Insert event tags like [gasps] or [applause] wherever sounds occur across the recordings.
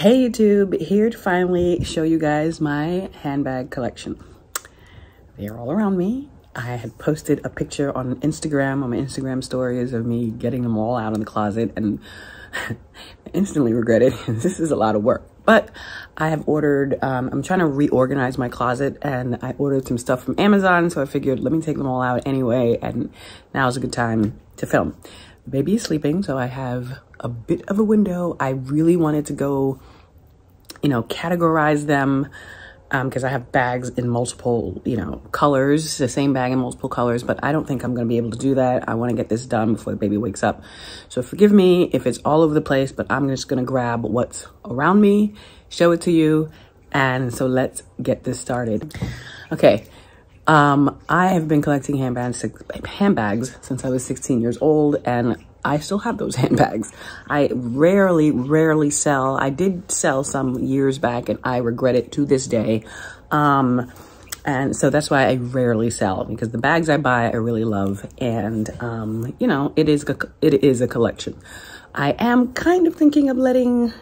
Hey YouTube, here to finally show you guys my handbag collection. They're all around me. I had posted a picture on Instagram, on my Instagram stories of me getting them all out of the closet and [laughs] instantly regretted. [laughs] this is a lot of work. But I have ordered, um, I'm trying to reorganize my closet and I ordered some stuff from Amazon. So I figured let me take them all out anyway. And now's a good time to film. The baby is sleeping, so I have a bit of a window. I really wanted to go, you know, categorize them because um, I have bags in multiple, you know, colors, the same bag in multiple colors, but I don't think I'm going to be able to do that. I want to get this done before the baby wakes up. So forgive me if it's all over the place, but I'm just going to grab what's around me, show it to you. And so let's get this started. Okay. Um, I have been collecting handbags, handbags since I was 16 years old and I still have those [laughs] handbags. I rarely, rarely sell. I did sell some years back and I regret it to this day. Um, and so that's why I rarely sell because the bags I buy I really love. And, um, you know, it is, a, it is a collection. I am kind of thinking of letting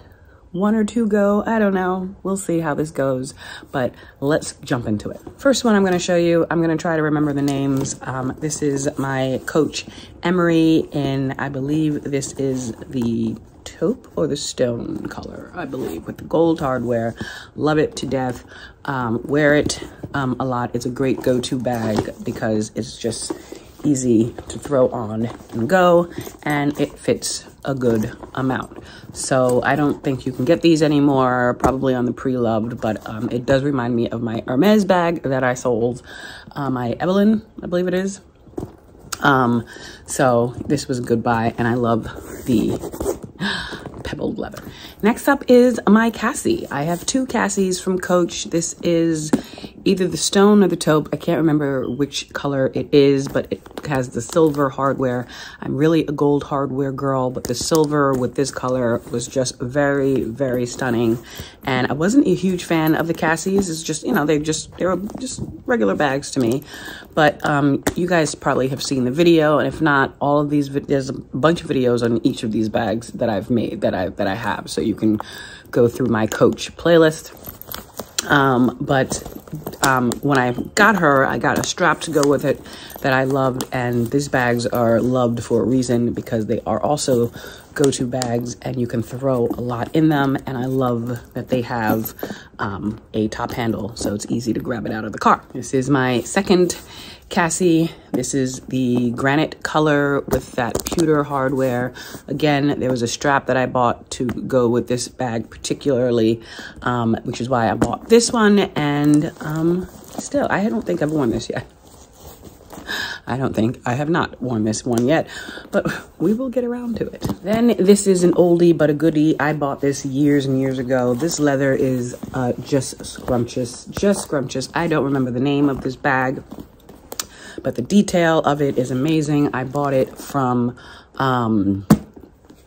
one or two go. I don't know. We'll see how this goes, but let's jump into it. First one I'm going to show you, I'm going to try to remember the names. Um, this is my Coach Emery, and I believe this is the taupe or the stone color, I believe, with the gold hardware. Love it to death. Um, wear it um, a lot. It's a great go-to bag because it's just easy to throw on and go and it fits a good amount. So i don't think you can get these anymore probably on the pre-loved but um, it does remind me of my hermes bag that i sold uh, my evelyn i believe it is. Um, so this was a good buy and i love the [gasps] pebbled leather. Next up is my cassie. I have two cassies from coach. This is either the stone or the taupe. I can't remember which color it is, but it has the silver hardware. I'm really a gold hardware girl, but the silver with this color was just very, very stunning. And I wasn't a huge fan of the Cassies. It's just, you know, they just, they're just regular bags to me. But um, you guys probably have seen the video. And if not, all of these, there's a bunch of videos on each of these bags that I've made, that I, that I have. So you can go through my Coach playlist. Um, but um, when I got her, I got a strap to go with it that I loved. And these bags are loved for a reason because they are also go-to bags and you can throw a lot in them. And I love that they have um, a top handle so it's easy to grab it out of the car. This is my second Cassie. This is the granite color with that pewter hardware. Again, there was a strap that I bought to go with this bag particularly, um, which is why I bought this one. And um, still, I don't think I've worn this yet. I don't think I have not worn this one yet, but we will get around to it. Then this is an oldie but a goodie. I bought this years and years ago. This leather is uh, just scrumptious, just scrumptious. I don't remember the name of this bag but the detail of it is amazing. I bought it from, um,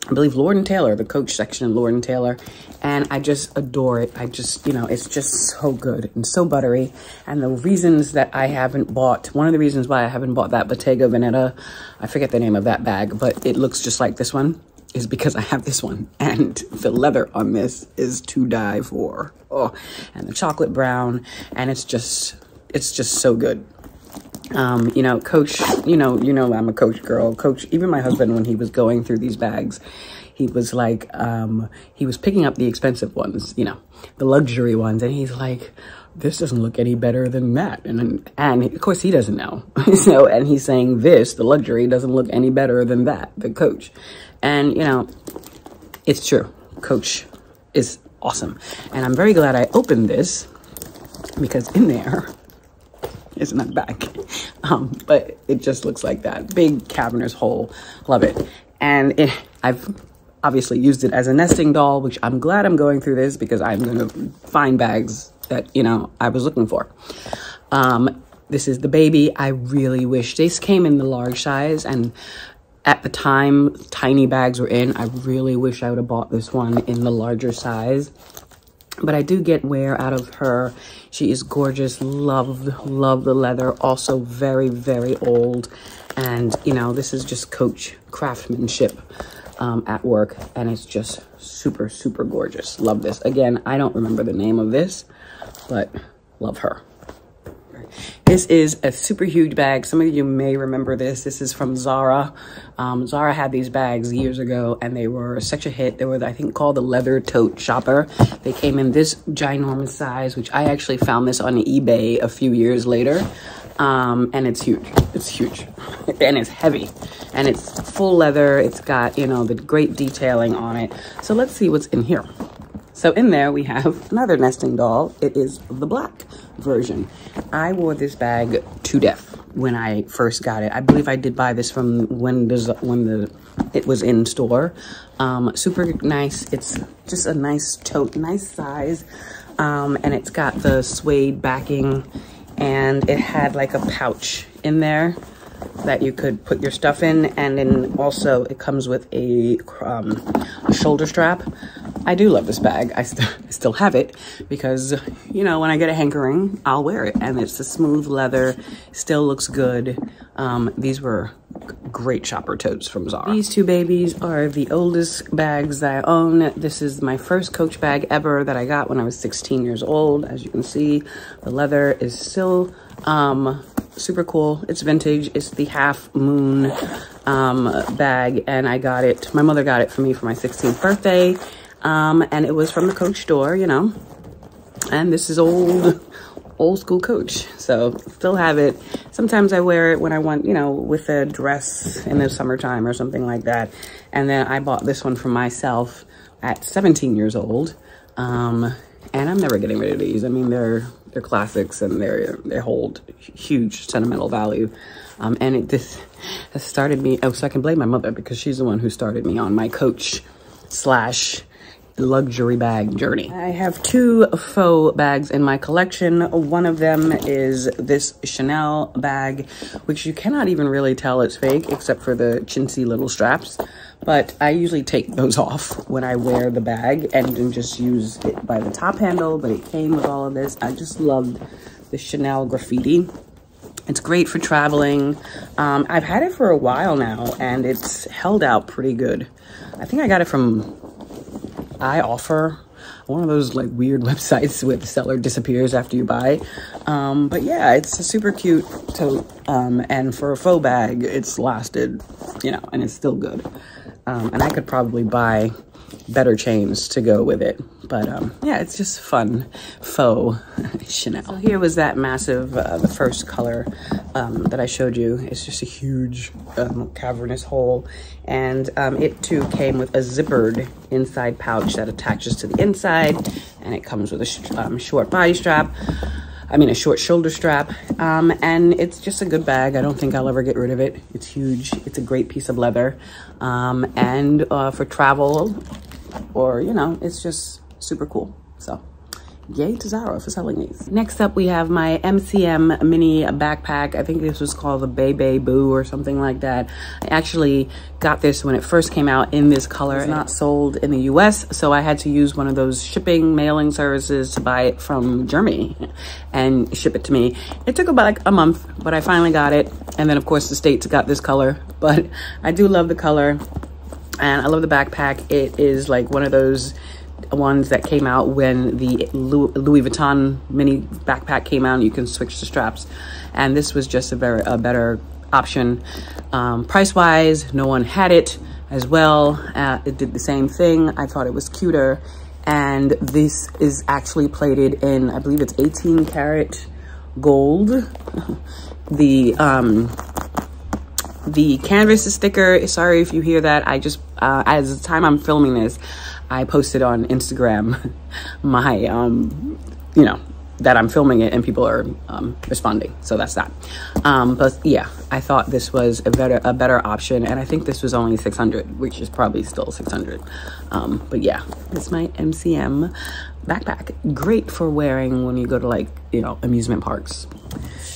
I believe Lord and Taylor, the coach section in Lord and Taylor. And I just adore it. I just, you know, it's just so good and so buttery. And the reasons that I haven't bought, one of the reasons why I haven't bought that Bottega Veneta, I forget the name of that bag, but it looks just like this one, is because I have this one. [laughs] And the leather on this is to die for. Oh, and the chocolate brown. And it's just, it's just so good. Um, you know, coach, you know, you know, I'm a coach girl. Coach, even my husband, when he was going through these bags, he was like, um, he was picking up the expensive ones, you know, the luxury ones. And he's like, this doesn't look any better than that. And, and of course he doesn't know. [laughs] so, and he's saying this, the luxury doesn't look any better than that, the coach. And, you know, it's true. Coach is awesome. And I'm very glad I opened this because in there it's not back. [laughs] Um, but it just looks like that. Big cavernous hole. Love it. And it, I've obviously used it as a nesting doll, which I'm glad I'm going through this because I'm going to find bags that, you know, I was looking for. Um, this is the baby. I really wish this came in the large size and at the time tiny bags were in. I really wish I would have bought this one in the larger size but I do get wear out of her. She is gorgeous. Love, love the leather. Also very, very old. And, you know, this is just Coach craftsmanship. um, at work and it's just super, super gorgeous. Love this. Again, I don't remember the name of this, but love her. This is a super huge bag. Some of you may remember this. This is from Zara. Um, Zara had these bags years ago and they were such a hit. They were, I think, called the leather tote shopper. They came in this ginormous size, which I actually found this on eBay a few years later. Um, and it's huge. It's huge. and it's heavy. And it's full leather. It's got, you know, the great detailing on it. So let's see what's in here. So in there we have another nesting doll. It is the black version. I wore this bag to death when I first got it. I believe I did buy this from when the when the it was in store. Um, super nice. It's just a nice tote, nice size. Um, and it's got the suede backing and it had like a pouch in there that you could put your stuff in and then also it comes with a, um, a shoulder strap I do love this bag. I, st [laughs] still have it because, you know, when I get a hankering, I'll wear it. And it's a smooth leather, still looks good. Um, these were great shopper totes from Zara. These two babies are the oldest bags that I own. This is my first Coach bag ever that I got when I was 16 years old. As you can see, the leather is still um, super cool. It's vintage. It's the Half Moon um, bag, and I got it. My mother got it for me for my 16th birthday um, and it was from the Coach store, you know. And this is old, [laughs] old school Coach. So still have it. Sometimes I wear it when I want, you know, with a dress in the summertime or something like that. And then I bought this one for myself at 17 years old. Um, and I'm never getting rid of these. I mean, they're they're classics and they're they hold huge sentimental value. Um, and it this has started me. Oh, so I can blame my mother because she's the one who started me on my Coach slash luxury bag journey. I have two faux bags in my collection. One of them is this Chanel bag, which you cannot even really tell it's fake except for the chintzy little straps. But I usually take those [laughs] off when I wear the bag and just use it by the top handle, but it came with all of this. I just loved the Chanel graffiti. It's great for traveling. Um, I've had it for a while now and it's held out pretty good. I think I got it from I offer one of those like weird [laughs] websites where the seller disappears after you buy. Um, but yeah, it's a super cute tote. Um, and for a faux bag, it's lasted, you know, and it's still good. Um, and I could probably buy better chains to go with it. But um, yeah, it's just fun faux Chanel. So here was that massive, uh, the first color um, that I showed you. It's just a huge um, cavernous hole. And um, it too came with a zippered inside pouch that attaches to the inside. And it comes with a sh um, short body strap. I mean, a short shoulder strap. Um, and it's just a good bag. I don't think I'll ever get rid of it. It's huge. It's a great piece of leather. Um, and uh, for travel, or, you know, it's just super cool. So yay to Zara for selling these. Next up, we have my MCM mini backpack. I think this was called the Bebe Boo or something like that. I actually got this when it first came out in this color. It's not sold in the US, so I had to use one of those shipping mailing services to buy it from Germany and ship it to me. It took about like a month, but I finally got it. And then of course the States got this color, [laughs] but I do love the color and I love the backpack. It is like one of those ones that came out when the Louis Vuitton mini backpack came out. You can switch the straps, and this was just a very a better option. Um, price wise, no one had it as well. Uh, it did the same thing. I thought it was cuter, and this is actually plated in I believe it's 18 karat gold. [laughs] the um, the canvas sticker, sorry if you hear that. I just, uh, as the time I'm filming this, I posted on Instagram [laughs] my, um, you know, that I'm filming it and people are um, responding. So that's that. Um, but yeah, I thought this was a better a better option, and I think this was only 600, which is probably still 600. Um, but yeah, it's my MCM backpack. Great for wearing when you go to like you know amusement parks.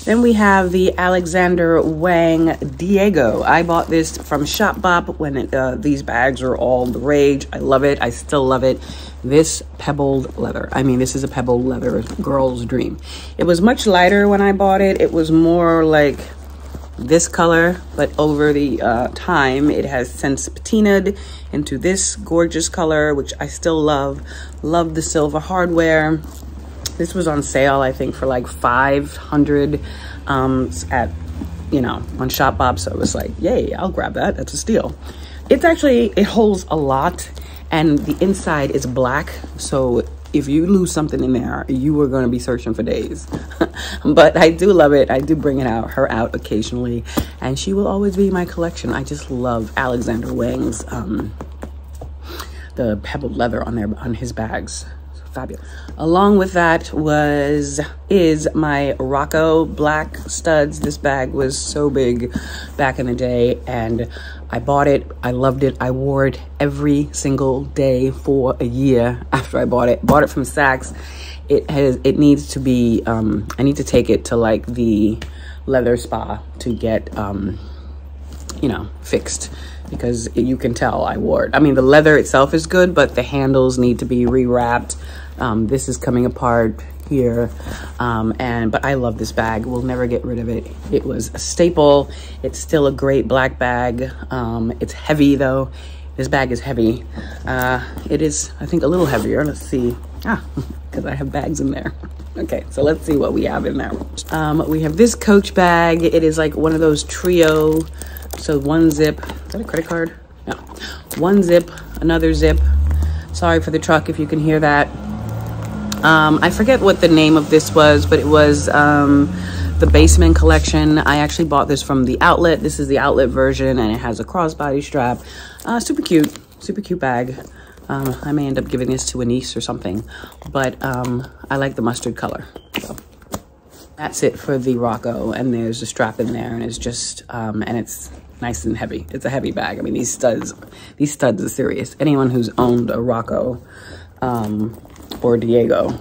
Then we have the Alexander Wang Diego. I bought this from Shopbop when it, uh, these bags were all the rage. I love it. I still love it. This pebbled leather. I mean, this is a pebbled leather girl's dream. It was much lighter when I bought it. It was more like this color, but over the uh, time, it has since patinaed into this gorgeous color, which I still love. Love the silver hardware. This was on sale, I think, for like 500 um, at, you know, on Shopbop. So it was like, yay, I'll grab that. That's a steal. It's actually, it holds a lot and the inside is black. So if you lose something in there, you are going to be searching for days. [laughs] but I do love it. I do bring it out, her out occasionally, and she will always be my collection. I just love Alexander Wang's um, the pebbled leather on there on his bags fabulous. Along with that was, is my Rocco black studs. This bag was so big back in the day and I bought it, I loved it, I wore it every single day for a year after I bought it. Bought it from Saks. It has, it needs to be, um, I need to take it to like the leather spa to get, um, you know, fixed because you can tell I wore it. I mean, the leather itself is good, but the handles need to be rewrapped. Um, this is coming apart here. Um, and But I love this bag. We'll never get rid of it. It was a staple. It's still a great black bag. Um, it's heavy though. This bag is heavy. Uh, it is, I think, a little heavier. Let's see. Ah, [laughs] because I have bags in there. Okay, so let's see what we have in there. Um, we have this Coach bag. It is like one of those trio. So one zip. Is that a credit card? No. One zip, another zip. Sorry for the truck if you can hear that. Um, I forget what the name of this was, but it was um, the Baseman Collection. I actually bought this from the outlet. This is the outlet version, and it has a crossbody strap. Uh, super cute, super cute bag. Um, I may end up giving this to a niece or something, but um, I like the mustard color. So that's it for the Rocco, and there's a strap in there, and it's just, um, and it's nice and heavy. It's a heavy bag. I mean, these studs, these studs are serious. Anyone who's owned a Rocco um, or Diego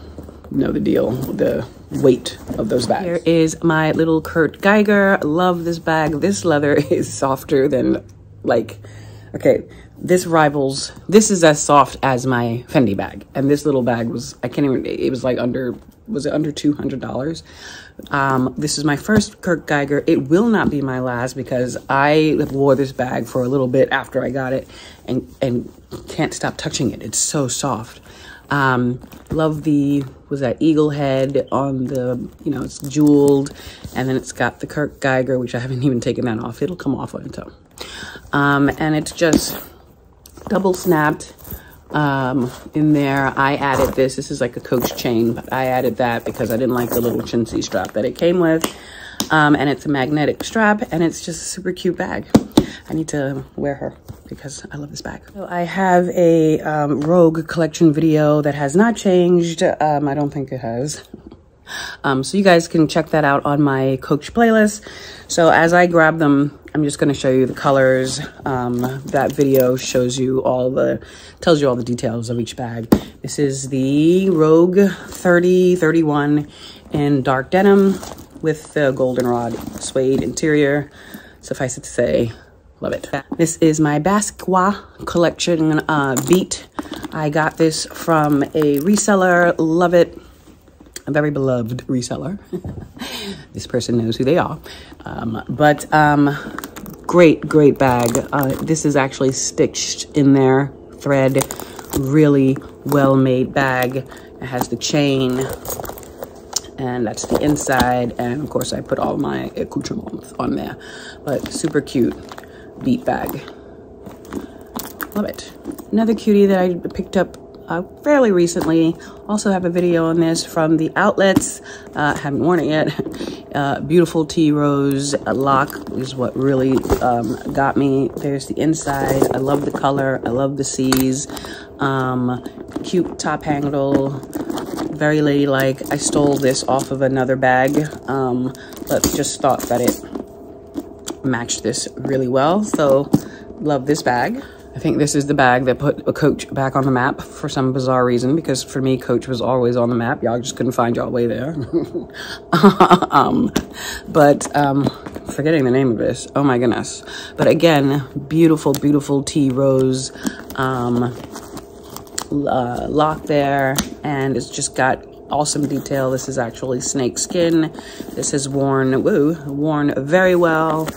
know the deal, the weight of those bags. Here is my little Kurt Geiger. Love this bag. This leather [laughs] is softer than like, okay, this rivals, this is as soft as my Fendi bag. And this little bag was, I can't even, it was like under, was it under $200? Um, this is my first Kurt Geiger. It will not be my last because I wore this bag for a little bit after I got it and, and can't stop touching it. It's so soft. Um, love the, was that eagle head on the, you know, it's jeweled. And then it's got the Kurt Geiger, which I haven't even taken that off. It'll come off on its own. Um, and it's just double snapped um, in there. I added this. This is like a Coach chain, but I added that because I didn't like the little chintzy strap that it came with. Um, and it's a magnetic strap and it's just a super cute bag. I need to wear her because I love this bag. So I have a um, Rogue collection video that has not changed. Um, I don't think it has. Um, so you guys can check that out on my Coach playlist. So as I grab them, I'm just going to show you the colors. Um, that video shows you all the, tells you all the details of each bag. This is the Rogue 3031 in dark denim with the goldenrod suede interior. Suffice it to say, love it. This is my Basquiat collection uh, beat. I got this from a reseller, love it. A very beloved reseller. [laughs] this person knows who they are. Um, but um, great, great bag. Uh, this is actually stitched in there, thread, really well-made bag. It has the chain, and that's the inside and of course I put all my accoutrements on there. But super cute beat bag. Love it. Another cutie that I picked up uh, fairly recently. Also have a video on this from the outlets. Uh, haven't worn it yet. [laughs] Uh, beautiful tea rose lock is what really um, got me. There's the inside. I love the color. I love the C's um, cute top handle very ladylike. I stole this off of another bag, um, but just thought that it matched this really well. So love this bag. I think this is the bag that put a Coach back on the map for some bizarre reason because for me, Coach was always on the map. Y'all just couldn't find y'all way there. [laughs] um, but um, forgetting the name of this. Oh my goodness. But again, beautiful, beautiful tea rose. Um, uh, lock there and it's just got awesome detail. This is actually snake skin. This is worn, woo, worn very well.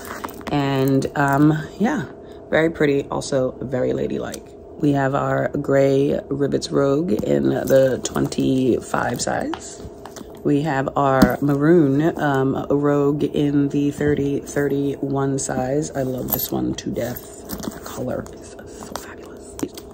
And um, yeah, very pretty, also very ladylike. We have our gray Rivets Rogue in the 25 size. We have our maroon um, Rogue in the 30, 31 size. I love this one to death. The color.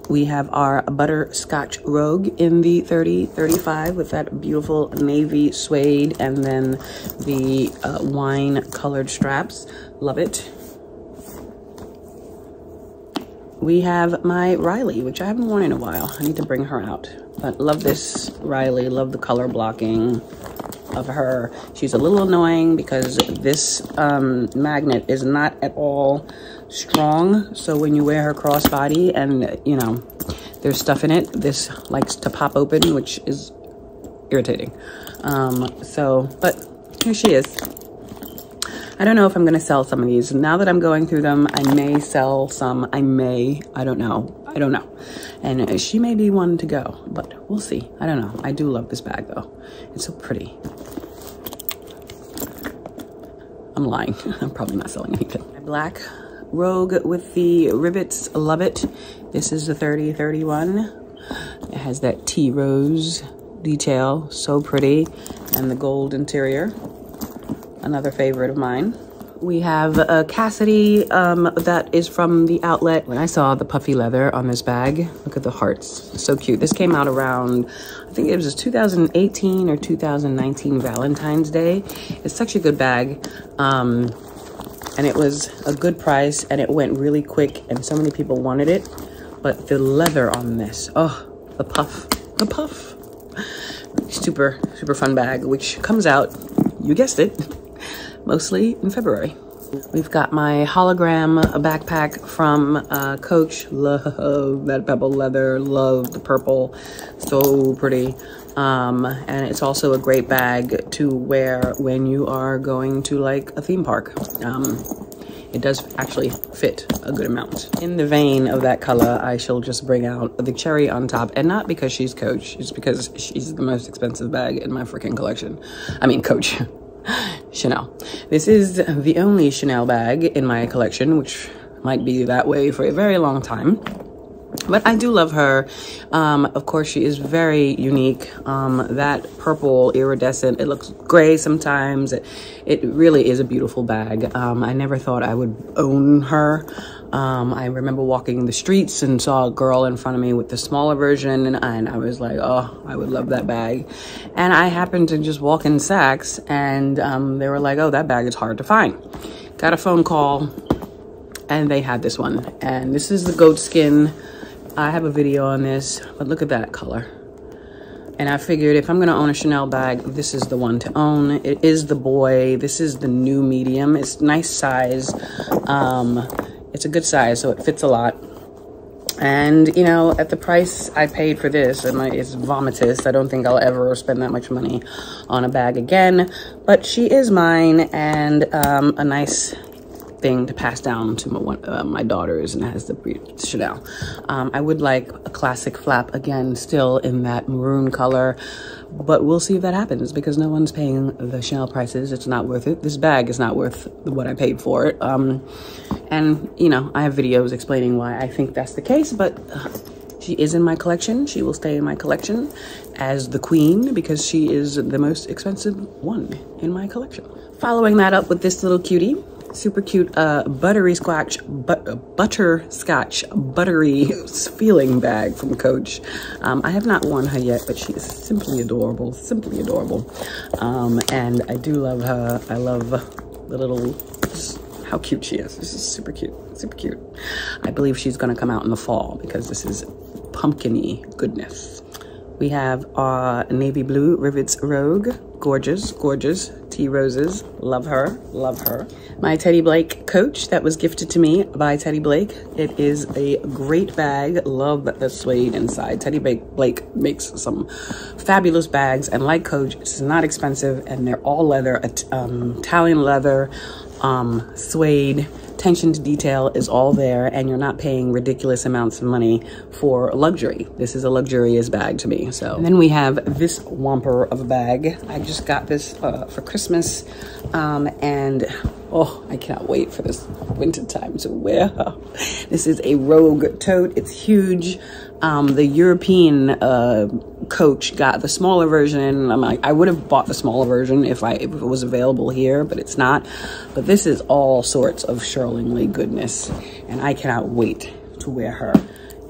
We have our butterscotch Rogue in the 30, 35 with that beautiful navy suede and then the uh, wine colored straps. Love it we have my Riley, which I haven't worn in a while. I need to bring her out. But love this Riley, love the color blocking of her. She's a little annoying because this um, magnet is not at all strong. So when you wear her crossbody and, you know, there's stuff in it, this likes to pop open, which is irritating. Um, so, but here she is. I don't know if I'm going to sell some of these. Now that I'm going through them, I may sell some. I may. I don't know. I don't know. And she may be one to go, but we'll see. I don't know. I do love this bag, though. It's so pretty. I'm lying. [laughs] I'm probably not selling anything. My black Rogue with the rivets. Love it. This is the 3031. It has that tea rose detail. So pretty. And the gold interior another favorite of mine. We have a Cassidy um, that is from the outlet. When I saw the puffy leather on this bag, look at the hearts, so cute. This came out around, I think it was 2018 or 2019 Valentine's Day. It's such a good bag. Um, and it was a good price and it went really quick and so many people wanted it. But the leather on this, oh, the puff, the puff. Super, super fun bag, which comes out, you guessed it, [laughs] mostly in February. We've got my hologram backpack from uh, Coach. Love that pebble leather. Love the purple. So pretty. Um, and it's also a great bag to wear when you are going to like a theme park. Um, it does actually fit a good amount. In the vein of that color, I shall just bring out the cherry on top. And not because she's Coach, it's because she's the most expensive bag in my freaking collection. I mean, Coach. [laughs] Chanel. This is the only Chanel bag in my collection, which might be that way for a very long time. But I do love her. Um, of course, she is very unique. Um, that purple iridescent, it looks gray sometimes. It, it really is a beautiful bag. Um, I never thought I would own her. Um, I remember walking the streets and saw a girl in front of me with the smaller version, and, and I was like, oh, I would love that bag. And I happened to just walk in Saks, and um, they were like, oh, that bag is hard to find. Got a phone call, and they had this one. And this is the goat skin. I have a video on this, but look at that color. And I figured if I'm gonna own a Chanel bag, this is the one to own. It is the boy. This is the new medium. It's nice size. Um, it's a good size, so it fits a lot. And, you know, at the price I paid for this, it's vomitous. I don't think I'll ever spend that much money on a bag again. But she is mine and um, a nice thing to pass down to my, uh, my daughters and has the Chanel. Um, I would like a classic flap again, still in that maroon color but we'll see if that happens because no one's paying the Chanel prices. It's not worth it. This bag is not worth what I paid for it. Um, and, you know, I have videos explaining why I think that's the case, but uh, she is in my collection. She will stay in my collection as the queen because she is the most expensive one in my collection. Following that up with this little cutie, super cute uh, buttery scotch, but, uh, butterscotch buttery feeling bag from Coach. Um, I have not worn her yet, but she is simply adorable, simply adorable. Um, and I do love her. I love the little, how cute she is. This is super cute, super cute. I believe she's gonna come out in the fall because this is pumpkiny goodness. We have our navy blue Rivets Rogue. Gorgeous, gorgeous. Tea Roses. Love her, love her. My Teddy Blake Coach that was gifted to me by Teddy Blake. It is a great bag. Love the suede inside. Teddy Blake makes some fabulous bags. And like Coach, it's not expensive and they're all leather, um, Italian leather, um, suede, attention to detail is all there and you're not paying ridiculous amounts of money for luxury. This is a luxurious bag to me. So and then we have this whomper of a bag. I just got this uh, for Christmas um, and oh, I cannot wait for this winter time to wear. Her. This is a Rogue tote. It's huge. Um, the European uh, coach got the smaller version. I'm like, I would have bought the smaller version if I if it was available here, but it's not. But this is all sorts of Shirlingly goodness, and I cannot wait to wear her.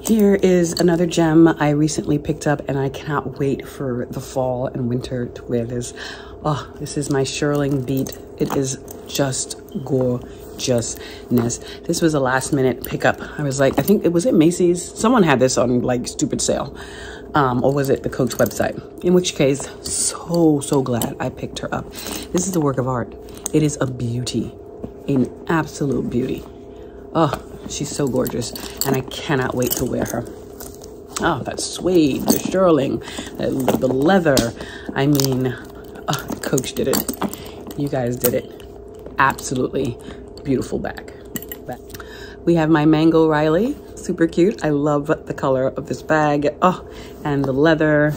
Here is another gem I recently picked up, and I cannot wait for the fall and winter to wear this. Oh, this is my Shearling Beat. It is just gorgeous justness. This was a last minute pickup. I was like, I think it was at Macy's. Someone had this on like stupid sale. Um, or was it the Coach website? In which case, so, so glad I picked her up. This is a work of art. It is a beauty, an absolute beauty. Oh, she's so gorgeous. And I cannot wait to wear her. Oh, that suede, the shearling, the, the leather. I mean, oh, Coach did it. You guys did it. Absolutely beautiful bag. We have my Mango Riley, super cute. I love the color of this bag. Oh, and the leather.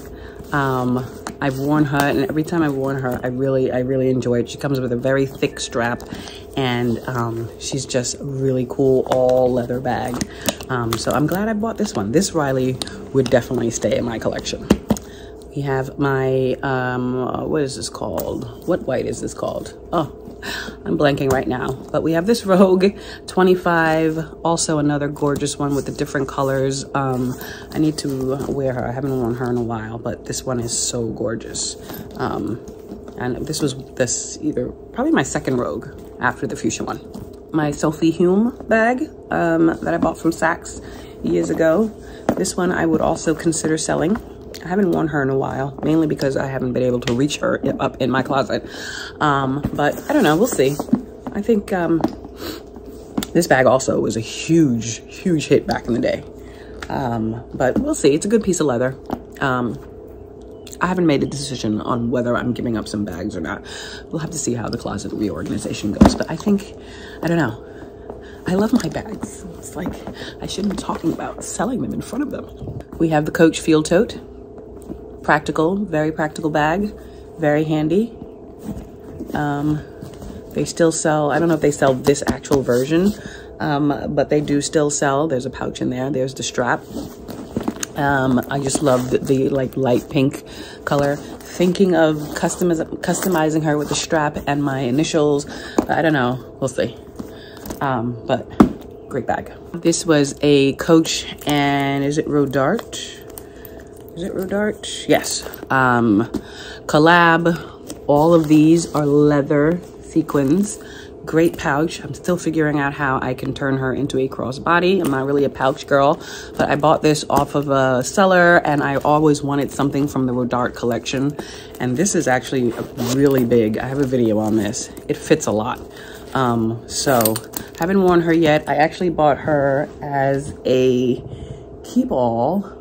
Um, I've worn her and every time I've worn her, I really, I really enjoy it. She comes with a very thick strap and um, she's just really cool all leather bag. Um, so I'm glad I bought this one. This Riley would definitely stay in my collection. We have my, um, what is this called? What white is this called? Oh, I'm blanking right now, but we have this Rogue 25, also another gorgeous one with the different colors. Um, I need to wear her. I haven't worn her in a while, but this one is so gorgeous. Um, and this was this either, probably my second Rogue after the Fuchsia one. My Sophie Hulme bag um, that I bought from Saks years ago. This one I would also consider selling. I haven't worn her in a while, mainly because I haven't been able to reach her up in my closet. Um, but I don't know, we'll see. I think um, this bag also was a huge, huge hit back in the day. Um, but we'll see, it's a good piece of leather. Um, I haven't made a decision on whether I'm giving up some bags or not. We'll have to see how the closet reorganization goes. But I think, I don't know. I love my bags. It's like I shouldn't be talking about selling them in front of them. We have the Coach Field Tote practical, very practical bag, very handy. Um, they still sell, I don't know if they sell this actual version, um, but they do still sell. There's a pouch in there. There's the strap. Um, I just love the, the, like light pink color. Thinking of customiz customizing her with the strap and my initials. I don't know. We'll see. Um, but great bag. This was a Coach and is it Rodarte? Is it Rodarte? Yes. Um, collab. All of these are leather sequins. Great pouch. I'm still figuring out how I can turn her into a crossbody. I'm not really a pouch girl, but I bought this off of a seller and I always wanted something from the Rodarte collection. And this is actually really big. I have a video on this. It fits a lot. Um, so I haven't worn her yet. I actually bought her as a keep all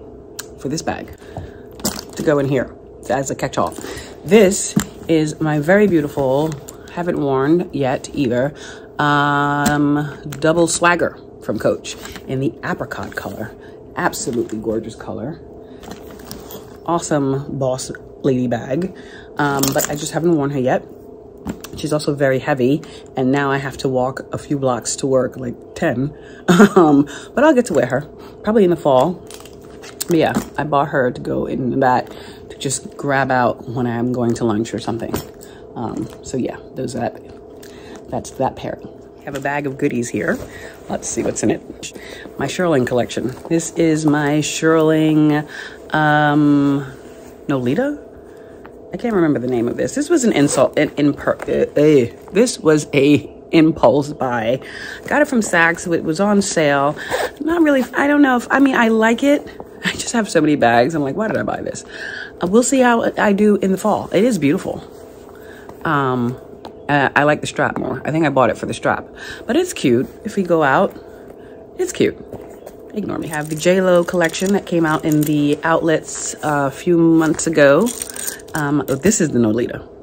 for this bag to go in here as a catch-all. This is my very beautiful, haven't worn yet either, um, double swagger from Coach in the apricot color. Absolutely gorgeous color. Awesome boss lady bag, um, but I just haven't worn her yet. She's also very heavy, and now I have to walk a few blocks to work, like 10. [laughs] um, but I'll get to wear her, probably in the fall. But yeah, I bought her to go in that to just grab out when I'm going to lunch or something. Um, so yeah, those are that that's that pair. I have a bag of goodies here. Let's see what's in it. My Shearling collection. This is my Shearling um, Nolita. I can't remember the name of this. This was an insult. An in uh, uh, this was a impulse buy. Got it from Saks. It was on sale. Not really. I don't know if I mean I like it I just have so many bags. I'm like, why did I buy this? Uh, we'll see how I do in the fall. It is beautiful. Um, uh, I like the strap more. I think I bought it for the strap. But it's cute. If we go out, it's cute. Ignore me. Have the J-Lo collection that came out in the outlets uh, a few months ago. Um, this is the Nolita.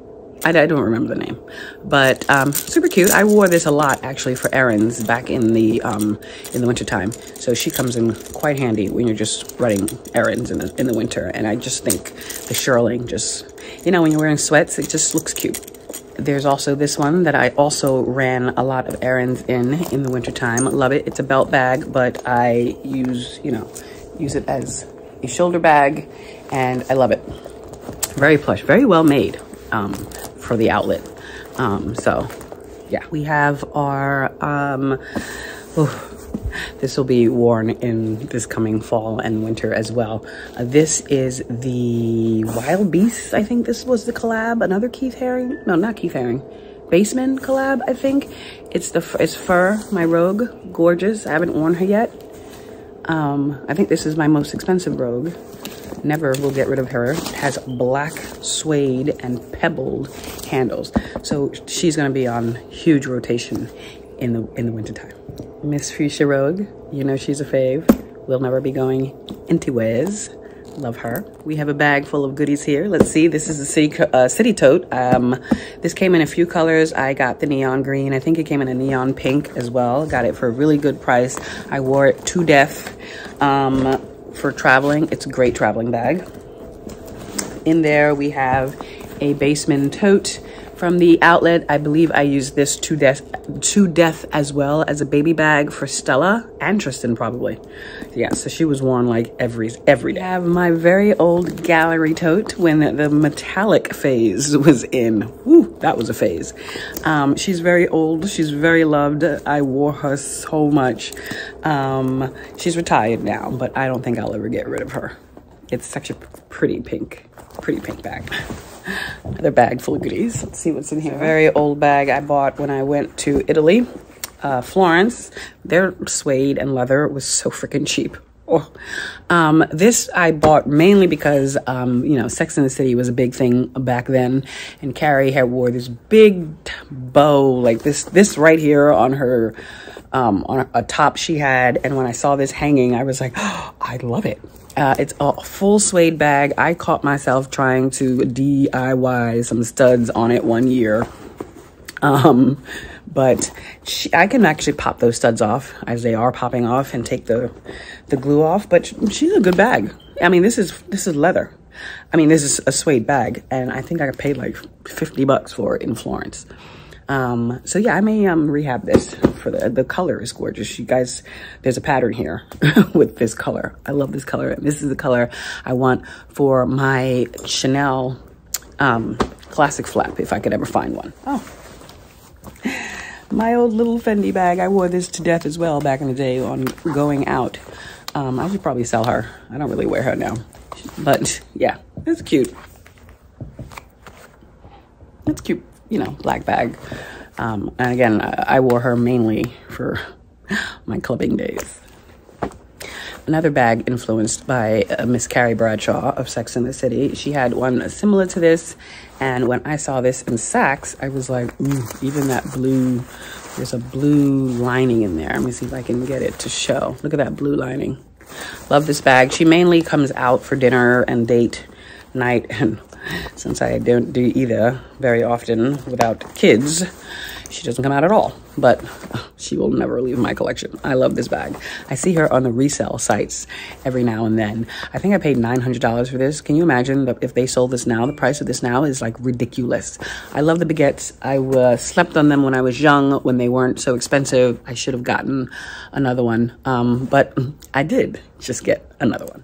I, I don't remember the name, but um, super cute. I wore this a lot actually for errands back in the um, in the wintertime. So she comes in quite handy when you're just running errands in the, in the winter. And I just think the shearling just, you know, when you're wearing sweats, it just looks cute. There's also this one that I also ran a lot of errands in in the wintertime. Love it. It's a belt bag, but I use, you know, use it as a shoulder bag and I love it. Very plush, very well made um, for the outlet. Um, so yeah, we have our, um, this will be worn in this coming fall and winter as well. Uh, this is the Wild Beasts. I think this was the collab. Another Keith Haring. No, not Keith Haring. Baseman collab, I think. It's the it's fur, my Rogue. Gorgeous. I haven't worn her yet. Um, I think this is my most expensive Rogue. Never will get rid of her. It has black suede and pebbled handles. So she's gonna be on huge rotation in the in the wintertime. Miss Fuchsia Rogue, you know she's a fave. We'll never be going anywheres. Love her. We have a bag full of goodies here. Let's see. This is a city, uh, city tote. Um, this came in a few colors. I got the neon green. I think it came in a neon pink as well. Got it for a really good price. I wore it to death um, for traveling. It's a great traveling bag. In there we have a Baseman tote from the outlet. I believe I used this to death, to death as well as a baby bag for Stella and Tristan probably. Yeah, so she was worn like every every day. I have my very old gallery tote when the metallic phase was in. Woo, that was a phase. Um, she's very old. She's very loved. I wore her so much. Um, she's retired now, but I don't think I'll ever get rid of her. It's such a pretty pink, pretty pink bag. [laughs] Another bag full of goodies. Let's see what's in here. Very old bag I bought when I went to Italy, uh, Florence. Their suede and leather was so freaking cheap. Oh. Um, this I bought mainly because, um, you know, Sex in the City was a big thing back then. And Carrie had wore this big bow, like this, this right here on her, um, on a top she had. And when I saw this hanging, I was like, oh, [gasps] I love it. Uh, it's a full suede bag. I caught myself trying to DIY some studs on it one year. Um, but she, I can actually pop those studs off as they are popping off and take the, the glue off. But she's a good bag. I mean, this is, this is leather. I mean, this is a suede bag and I think I paid like 50 bucks for it in Florence. Um, so yeah, I may um, rehab this for the, the color is gorgeous. You guys, there's a pattern here [laughs] with this color. I love this color. This is the color I want for my Chanel um, classic flap, if I could ever find one. Oh, my old little Fendi bag. I wore this to death as well back in the day on going out. Um, I should probably sell her. I don't really wear her now. But yeah, it's cute. It's cute you know, black bag. Um, and again, I, wore her mainly for [laughs] my clubbing days. Another bag influenced by uh, Miss Carrie Bradshaw of Sex and the City. She had one similar to this. And when I saw this in Saks, I was like, even that blue, there's a blue lining in there. Let me see if I can get it to show. Look at that blue lining. Love this bag. She mainly comes out for dinner and date night and since I don't do either very often without kids, she doesn't come out at all. But she will never leave my collection. I love this bag. I see her on the resale sites every now and then. I think I paid $900 for this. Can you imagine if they sold this now? The price of this now is like ridiculous. I love the baguettes. I uh, slept on them when I was young, when they weren't so expensive. I should have gotten another one. Um, but I did just get another one.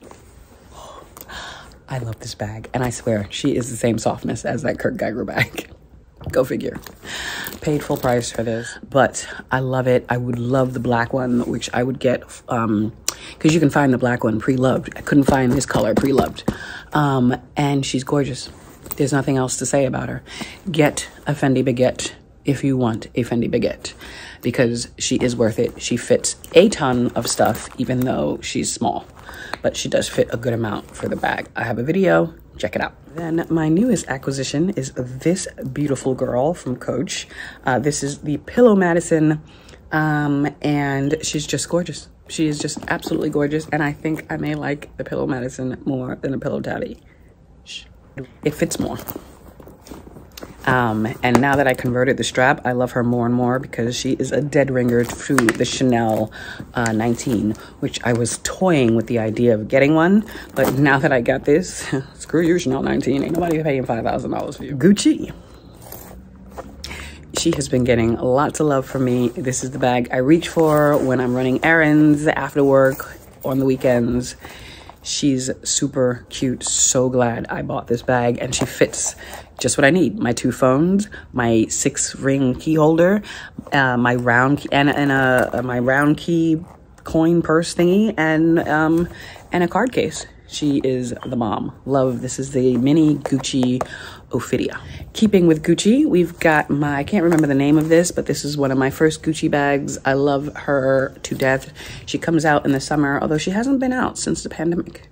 I love this bag. And I swear, she is the same softness as that Kurt Geiger bag. [laughs] Go figure. Paid full price for this, but I love it. I would love the black one, which I would get, um, because you can find the black one pre-loved. I couldn't find this color pre-loved. Um, and she's gorgeous. There's nothing else to say about her. Get a Fendi baguette if you want a Fendi baguette because she is worth it. She fits a ton of stuff, even though she's small but she does fit a good amount for the bag. I have a video, check it out. Then my newest acquisition is this beautiful girl from Coach. Uh, this is the Pillow Madison, um, and she's just gorgeous. She is just absolutely gorgeous, and I think I may like the Pillow Madison more than the Pillow Tabby. It fits more. Um, and now that I converted the strap, I love her more and more because she is a dead ringer to the Chanel uh, 19, which I was toying with the idea of getting one. But now that I got this, [laughs] screw you, Chanel 19. Ain't nobody paying $5,000 for you. Gucci. She has been getting lots of love from me. This is the bag I reach for when I'm running errands after work on the weekends. She's super cute. So glad I bought this bag and she fits just what I need. My two phones, my six ring key holder, uh, my round key, and, and a, my round key coin purse thingy and, um, and a card case. She is the mom. Love. This is the mini Gucci Ophidia. Keeping with Gucci, we've got my, I can't remember the name of this, but this is one of my first Gucci bags. I love her to death. She comes out in the summer, although she hasn't been out since the pandemic.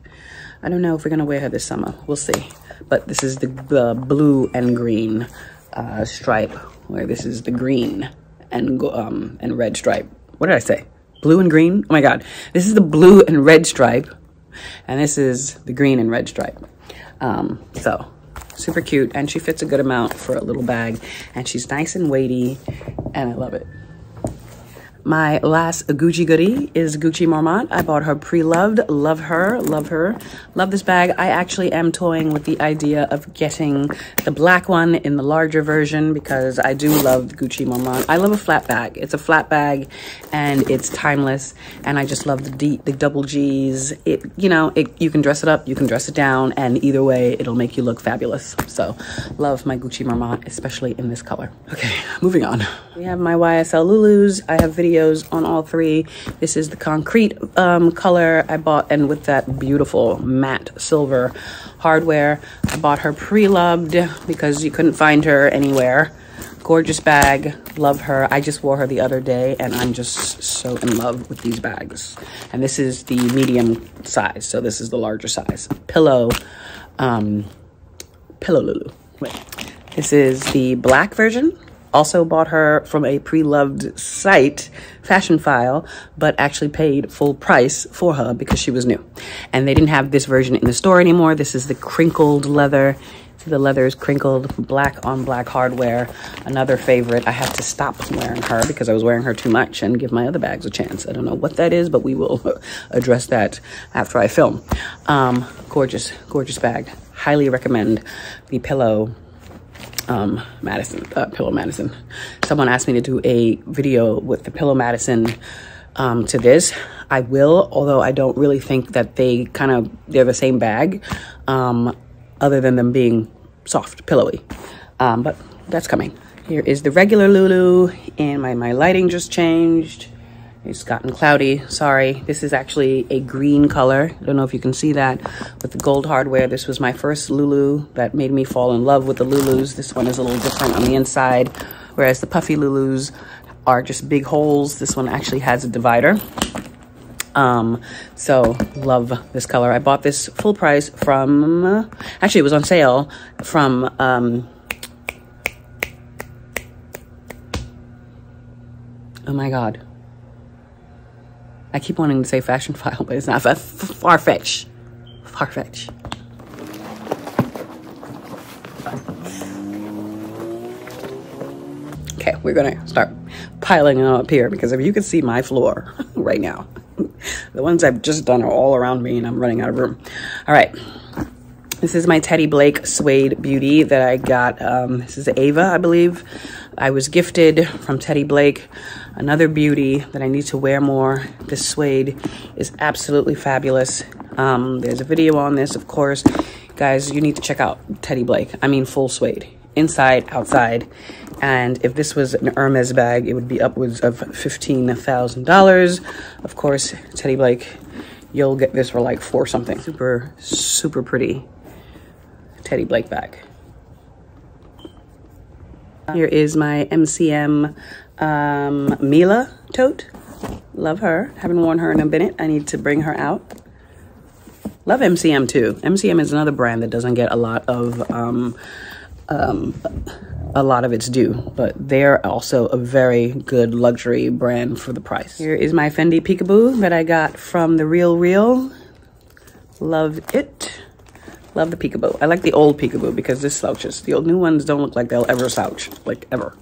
I don't know if we're gonna wear her this summer. We'll see. But this is the, the blue and green uh, stripe, where this is the green and um, and red stripe. What did I say? Blue and green? Oh my God. This is the blue and red stripe and this is the green and red stripe. Um, so super cute. And she fits a good amount for a little bag. And she's nice and weighty. And I love it. My last Gucci goodie is Gucci Marmont. I bought her pre-loved. Love her, love her. Love this bag. I actually am toying with the idea of getting the black one in the larger version because I do love Gucci Marmont. I love a flat bag. It's a flat bag and it's timeless. And I just love the D, the double G's. It, you know, it, you can dress it up, you can dress it down, and either way, it'll make you look fabulous. So love my Gucci Marmont, especially in this color. Okay, moving on. We have my YSL Lulus. I have videos videos on all three. This is the concrete um, color I bought and with that beautiful matte silver hardware. I bought her pre-loved because you couldn't find her anywhere. Gorgeous bag, love her. I just wore her the other day and I'm just so in love with these bags. And this is the medium size, so this is the larger size. Pillow, um, Pillow Lulu. Wait. This is the black version also bought her from a pre-loved site, Fashionphile, but actually paid full price for her because she was new. And they didn't have this version in the store anymore. This is the crinkled leather. See the leather is crinkled, black on black hardware. Another favorite. I had to stop wearing her because I was wearing her too much and give my other bags a chance. I don't know what that is, but we will [laughs] address that after I film. Um, gorgeous, gorgeous bag. Highly recommend the pillow um, Madison, uh, Pillow Madison. Someone asked me to do a video with the Pillow Madison um, to this. I will, although I don't really think that they kind of, they're the same bag, um, other than them being soft, pillowy. Um, but that's coming. Here is the regular Lulu, and my, my lighting just changed. It's gotten cloudy, sorry. This is actually a green color. I don't know if you can see that with the gold hardware. This was my first Lulu that made me fall in love with the Lulus. This one is a little different on the inside, whereas the puffy Lulus are just big holes. This one actually has a divider. Um, so love this color. I bought this full price from, actually it was on sale from, um, oh my God. I keep wanting to say Fashionphile, but it's not Farfetch. Farfetch. Okay, we're gonna start piling them up here because if you can see my floor [laughs] right now, [laughs] the ones I've just done are all around me and I'm running out of room. All right, this is my Teddy Blake Suede Beauty that I got. Um, this is Ava, I believe. I was gifted from Teddy Blake another beauty that I need to wear more. This suede is absolutely fabulous. Um, there's a video on this, of course. Guys, you need to check out Teddy Blake. I mean, full suede, inside, outside. And if this was an Hermes bag, it would be upwards of $15,000. Of course, Teddy Blake, you'll get this for like four something. Super, super pretty Teddy Blake bag. Here is my MCM um, Mila tote. Love her. Haven't worn her in a minute. I need to bring her out. Love MCM too. MCM is another brand that doesn't get a lot of um, um, a lot of its due, but they're also a very good luxury brand for the price. Here is my Fendi Peekaboo that I got from The Real Real. Love it. Love the peekaboo. I like the old peekaboo because this slouches. The old new ones don't look like they'll ever slouch, like ever.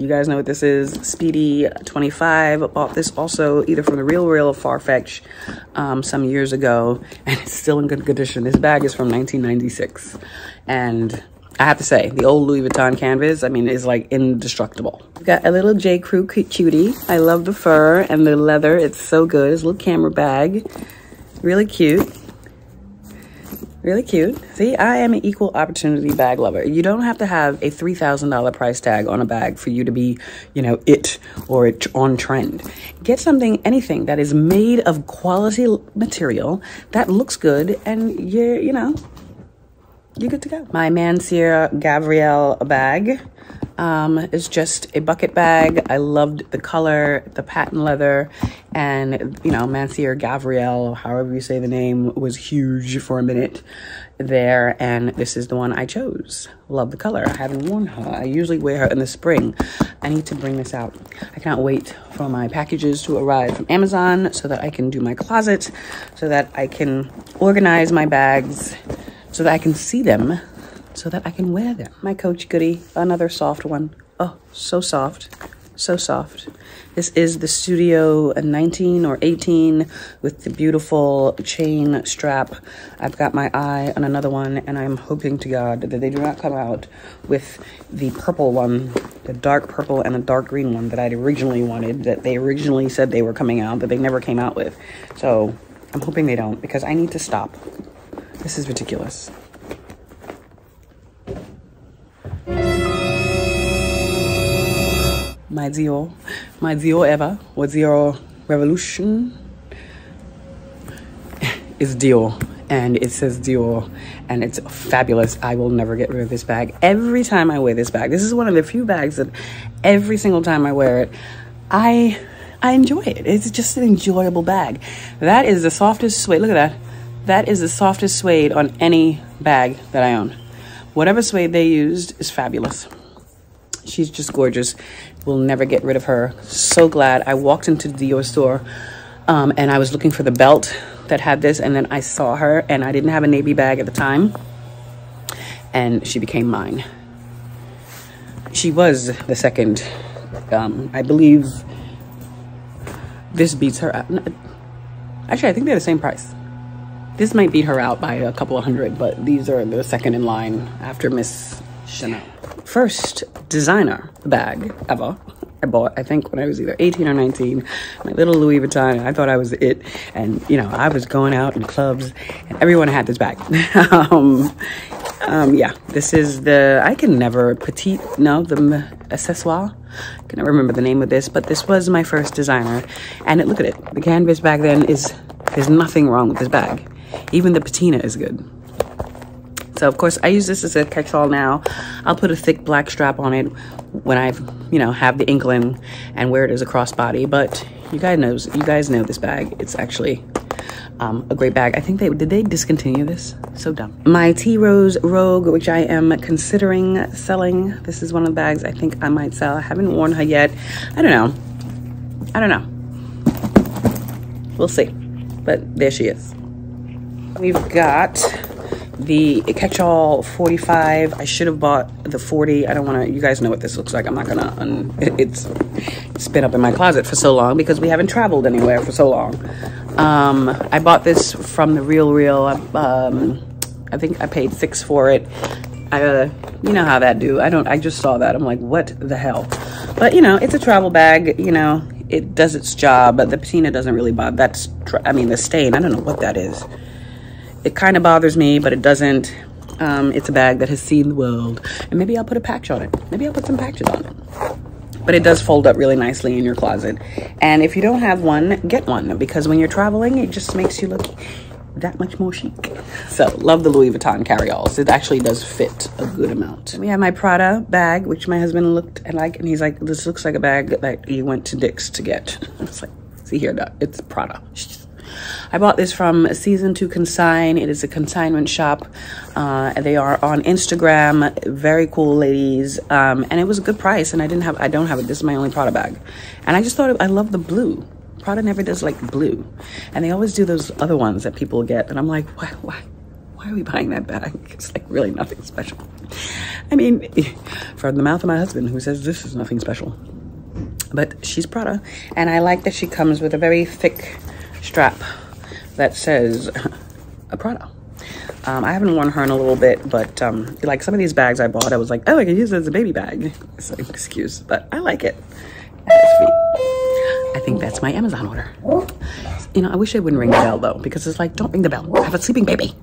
You guys know what this is. Speedy 25. Bought this also either from the Real Real or Farfetch um, some years ago. [laughs] And it's still in good condition. This bag is from 1996. And I have to say, the old Louis Vuitton canvas, I mean, is like indestructible. We got a little J. Crew cutie. I love the fur and the leather. It's so good. It's a little camera bag. Really cute. Really cute. See, I am an equal opportunity bag lover. You don't have to have a $3,000 price tag on a bag for you to be, you know, it or it on trend. Get something, anything that is made of quality material that looks good and you're, you know, you're good to go. My Mansur Gavriel bag um, is just a bucket bag. I loved the color, the patent leather, and you know, Mansur Gavriel, however you say the name, was huge for a minute there. And this is the one I chose. Love the color. I haven't worn her. I usually wear her in the spring. I need to bring this out. I cannot wait for my packages to arrive from Amazon so that I can do my closet, so that I can organize my bags, so that I can see them so that I can wear them. My Coach Goody, another soft one. Oh, so soft, so soft. This is the Studio 19 or 18 with the beautiful chain strap. I've got my eye on another one and I'm hoping to God that they do not come out with the purple one, the dark purple and the dark green one that I'd originally wanted, that they originally said they were coming out, that they never came out with. So I'm hoping they don't because I need to stop. This is ridiculous. My Dior, my Diorever, or Dior Revolution is Dior and it says Dior and it's fabulous. I will never get rid of this bag. Every time I wear this bag, this is one of the few bags that every single time I wear it, I I enjoy it. It's just an enjoyable bag. That is the softest suede. Look at that. That is the softest suede on any bag that I own. Whatever suede they used is fabulous. She's just gorgeous. We'll never get rid of her. So glad. I walked into the Dior store um, and I was looking for the belt that had this and then I saw her and I didn't have a navy bag at the time and she became mine. She was the second. Um, I believe this beats her. Actually, I think they're the same price. This might beat her out by a couple of hundred, but these are the second in line after Miss Chanel. First designer bag ever. I bought, I think, when I was either 18 or 19, my little Louis Vuitton. I thought I was it. And, you know, I was going out in clubs and everyone had this bag. [laughs] um, um, yeah, this is the, I can never, petite, no, the accessoire. I can never remember the name of this, but this was my first designer. And it, look at it. The canvas back then is, there's nothing wrong with this bag. Even the patina is good. So of course I use this as a catch-all now. I'll put a thick black strap on it when I've, you know, have the inkling and wear it as a crossbody. But you guys knows, you guys know this bag. It's actually um, a great bag. I think they, did they discontinue this? So dumb. My Tea Rose Rogue, which I am considering selling. This is one of the bags I think I might sell. I haven't worn her yet. I don't know. I don't know. We'll see. But there she is. We've got the catch-all 45 i should have bought the 40 i don't want to you guys know what this looks like. I'm not gonna un, it's it's been up in my closet for so long because we haven't traveled anywhere for so long. Um i bought this from the real real. Um i think i paid six for it. I uh, you know how that do. I don't i just saw that. I'm like what the hell? But you know it's a travel bag you know. It does its job but the patina doesn't really bother that's i mean the stain. I don't know what that is it kind of bothers me, but it doesn't. Um, it's a bag that has seen the world. And maybe I'll put a patch on it. Maybe I'll put some patches on it. But it does fold up really nicely in your closet. And if you don't have one, get one. Because when you're traveling, it just makes you look that much more chic. So love the Louis Vuitton carry-alls. It actually does fit a good amount. We have my Prada bag, which my husband looked at like, and he's like, this looks like a bag that you went to Dick's to get. [laughs] I was like, see here, it's Prada. [laughs] I bought this from Season to Consign. It is a consignment shop. Uh, they are on Instagram. Very cool ladies. Um, and it was a good price. And I didn't have, I don't have it. This is my only Prada bag. And I just thought, I love the blue. Prada never does like blue. And they always do those other ones that people get. And I'm like, why, why, why are we buying that bag? [laughs] It's like really nothing special. I mean, [laughs] from the mouth of my husband who says this is nothing special. But she's Prada. And I like that she comes with a very thick strap that says a Prada. Um, I haven't worn her in a little bit, but um, like some of these bags I bought, I was like, oh, I can use it as a baby bag. [laughs] It's like, excuse, but I like it. I think that's my Amazon order. You know, I wish I wouldn't ring the bell though, because it's like, don't ring the bell. I have a sleeping baby.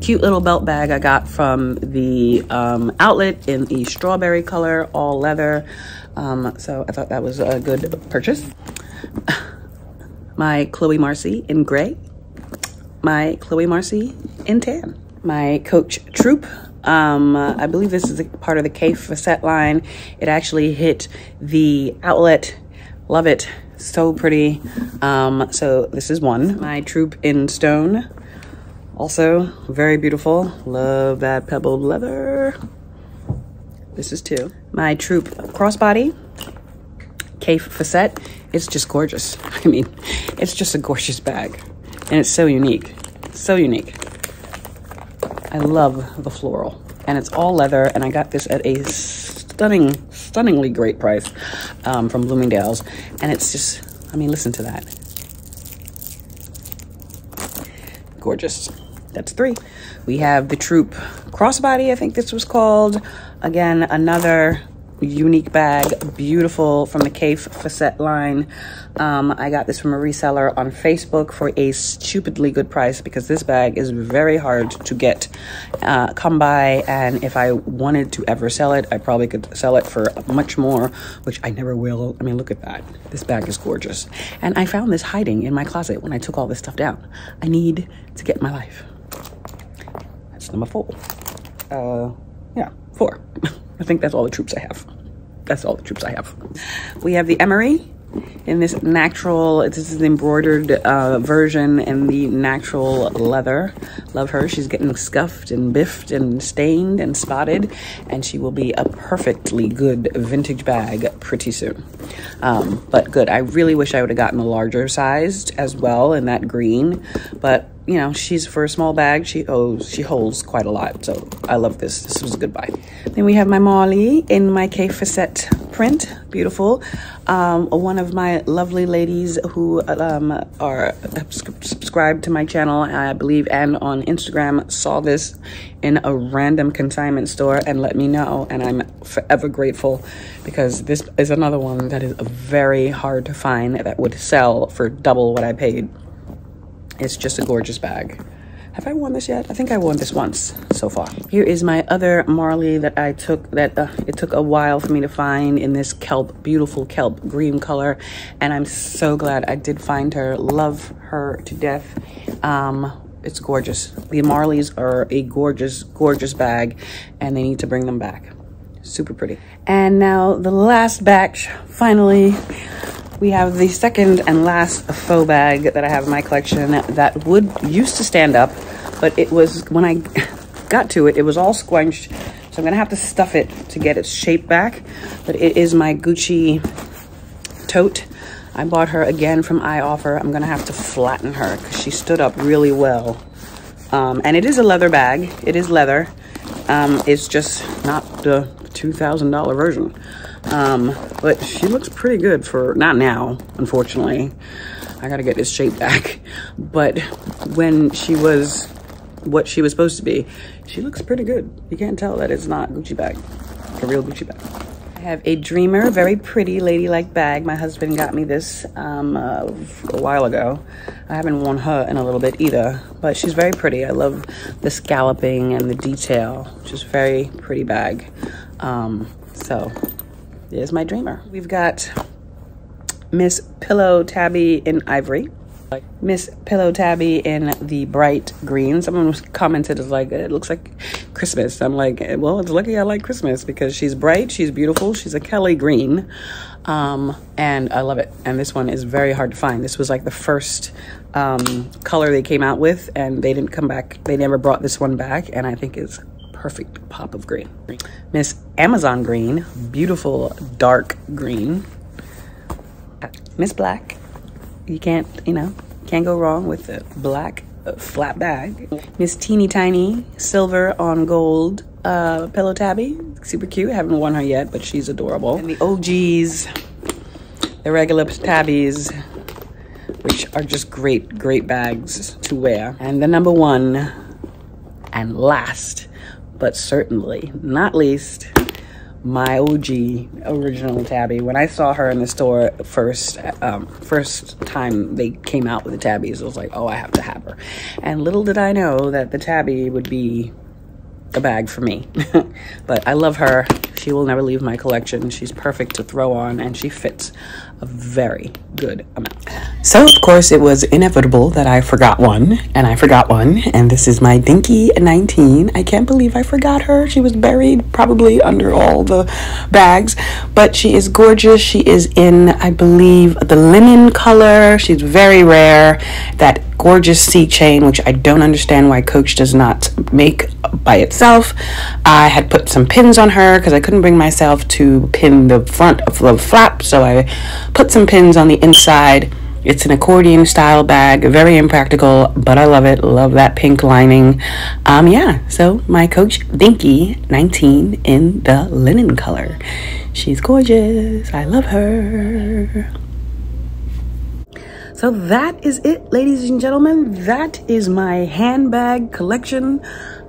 Cute little belt bag I got from the um, outlet in the strawberry color, all leather. Um, so I thought that was a good purchase. [laughs] My Chloe Marcy in gray my Chloe Marcy in tan. My Coach Troupe. Um, I believe this is a part of the Kaffe Fassett line. It actually hit the outlet. Love it. So pretty. Um, so this is one. My Troupe in stone. Also very beautiful. Love that pebbled leather. This is two. My Troupe crossbody. Kaffe Fassett. It's just gorgeous. [laughs] I mean, it's just a gorgeous bag. And it's so unique, so unique. I love the floral and it's all leather and I got this at a stunning, stunningly great price um, from Bloomingdale's. And it's just, I mean, listen to that. Gorgeous. That's three. We have the Troupe Crossbody, I think this was called. Again, another unique bag, beautiful from the Kaffe Fassett line. Um, I got this from a reseller on Facebook for a stupidly good price because this bag is very hard to get, uh, come by. And if I wanted to ever sell it, I probably could sell it for much more, which I never will. I mean, look at that. This bag is gorgeous. And I found this hiding in my closet when I took all this stuff down. I need to get my life. That's number four. Uh, yeah, four. [laughs] I think that's all the troops I have. That's all the troops I have. We have the Emery in this natural, this is the embroidered uh, version in the natural leather. Love her. She's getting scuffed and biffed and stained and spotted, and she will be a perfectly good vintage bag pretty soon. Um, but good. I really wish I would have gotten a larger sized as well in that green, but you know, she's for a small bag, she owes, she holds quite a lot. So I love this. This was a good buy. Then we have my Marley in my Kaffe Fassett print. Beautiful. Um, one of my lovely ladies who um, are subscribed to my channel, I believe, and on Instagram saw this in a random consignment store and let me know. And I'm forever grateful because this is another one that is very hard to find that would sell for double what I paid. It's just a gorgeous bag. Have I worn this yet? I think I worn this once so far. Here is my other Marley that I took that uh, it took a while for me to find in this kelp, beautiful kelp green color. And I'm so glad I did find her. Love her to death. Um, it's gorgeous. The Marleys are a gorgeous, gorgeous bag and they need to bring them back. Super pretty. And now the last batch, finally, we have the second and last faux bag that I have in my collection that would used to stand up, but it was, when I [laughs] got to it, it was all squunched. So I'm gonna have to stuff it to get its shape back. But it is my Gucci tote. I bought her again from iOffer. I'm gonna have to flatten her because she stood up really well. Um, and it is a leather bag. It is leather. Um, it's just not the $2,000 version. Um, but she looks pretty good for, not now, unfortunately. I gotta get this shape back. [laughs] But when she was what she was supposed to be, she looks pretty good. You can't tell that it's not Gucci bag, a real Gucci bag. I have a Dreamer, very pretty ladylike bag. My husband got me this um, uh, a while ago. I haven't worn her in a little bit either, but she's very pretty. I love the scalloping and the detail. Just very pretty bag. Um, so there's my dreamer. We've got Miss Pillow Tabby in ivory. Miss Pillow Tabby in the bright green. Someone commented, "Is like, it looks like Christmas." I'm like, well, it's lucky I like Christmas because she's bright, she's beautiful, she's a Kelly green, um, and I love it. And this one is very hard to find. This was like the first um, color they came out with, and they didn't come back. They never brought this one back, and I think it's perfect pop of green. Miss Amazon Green, beautiful dark green. Miss Black, you can't, you know, can't go wrong with a black flat bag. Miss Teeny Tiny silver on gold uh, pillow tabby. Super cute. Haven't worn her yet, but she's adorable. And the OGs, the regular tabbies, which are just great, great bags to wear. And the number one and last, but certainly not least, my OG original tabby. When I saw her in the store first, um, first time they came out with the tabbies, I was like, oh, I have to have her. And little did I know that the tabby would be a bag for me. [laughs] but I love her. She will never leave my collection. She's perfect to throw on and she fits a very good amount. So, of course, it was inevitable that I forgot one, and I forgot one, and this is my Dinky 19. I can't believe I forgot her. She was buried probably under all the bags, but she is gorgeous. She is in, I believe, the linen color. She's very rare. That gorgeous C chain, which I don't understand why Coach does not make by itself. I had put some pins on her because I couldn't bring myself to pin the front of the flap, so I put some pins on the inside. It's an accordion style bag, very impractical, but I love it. Love that pink lining. Um, yeah, so my Coach Dinky 19 in the linen color. She's gorgeous. I love her. So that is it, ladies and gentlemen. That is my handbag collection.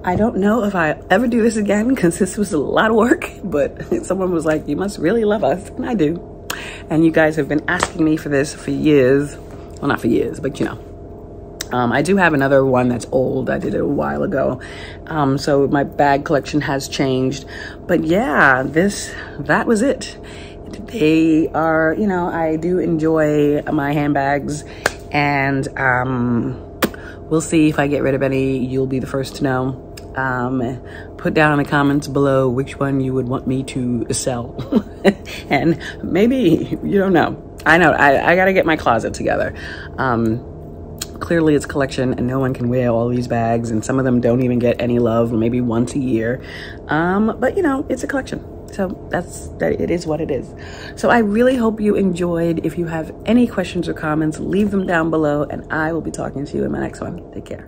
I don't know if I ever do this again because this was a lot of work, [laughs] but someone was like, you must really love us, and I do. And you guys have been asking me for this for years. Well, not for years, but you know. Um, I do have another one that's old. I did it a while ago. Um, so my bag collection has changed. But yeah, this, that was it they are, you know, I do enjoy my handbags and um, we'll see if I get rid of any. You'll be the first to know. Um, put down in the comments below which one you would want me to sell. [laughs] and maybe, you don't know. I know, I, I gotta get my closet together. Um, clearly it's collection and no one can wear all these bags and some of them don't even get any love maybe once a year um, but you know it's a collection so that's that it is what it is so i really hope you enjoyed if you have any questions or comments leave them down below and i will be talking to you in my next one take care